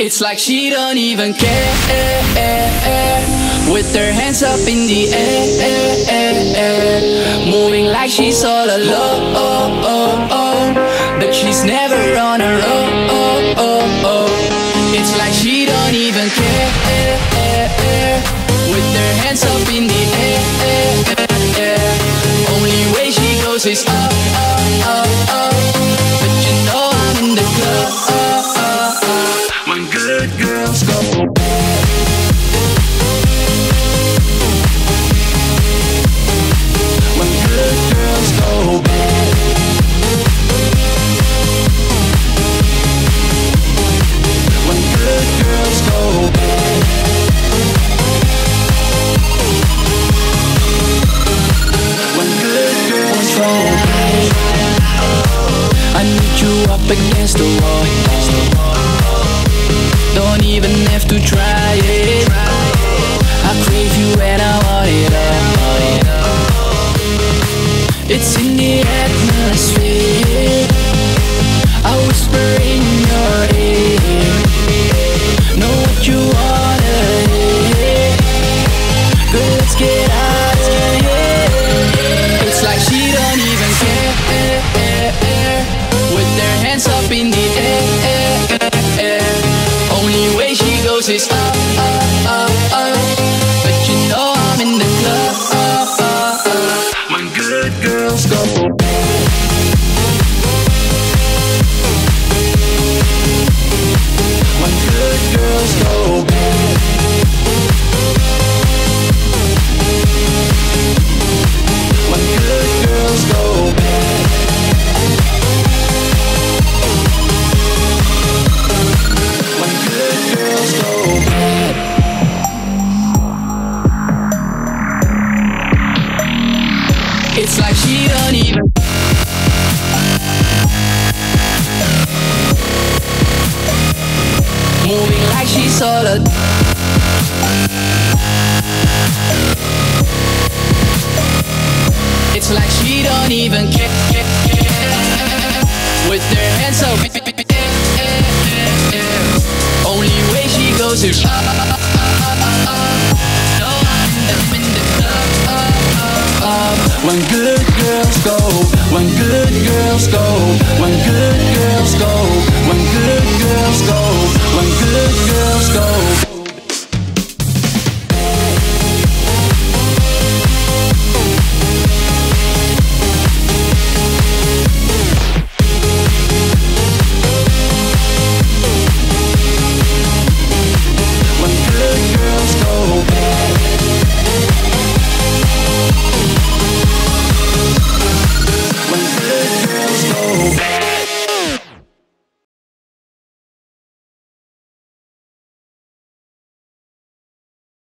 It's like she don't even care. With her hands up in the air, moving like she's all alone, but she's never on her own. It's like she don't even care. With her hands up in the air, only way she goes is up, against the wall. Don't even have to try it. I crave you and I want it all. It's in the atmosphere. I whisper in your ear. Know what you wanna hear. Girl, let's get out girls go she don't even Moving like It's like she don't even care With hands up Only way she goes is up, good good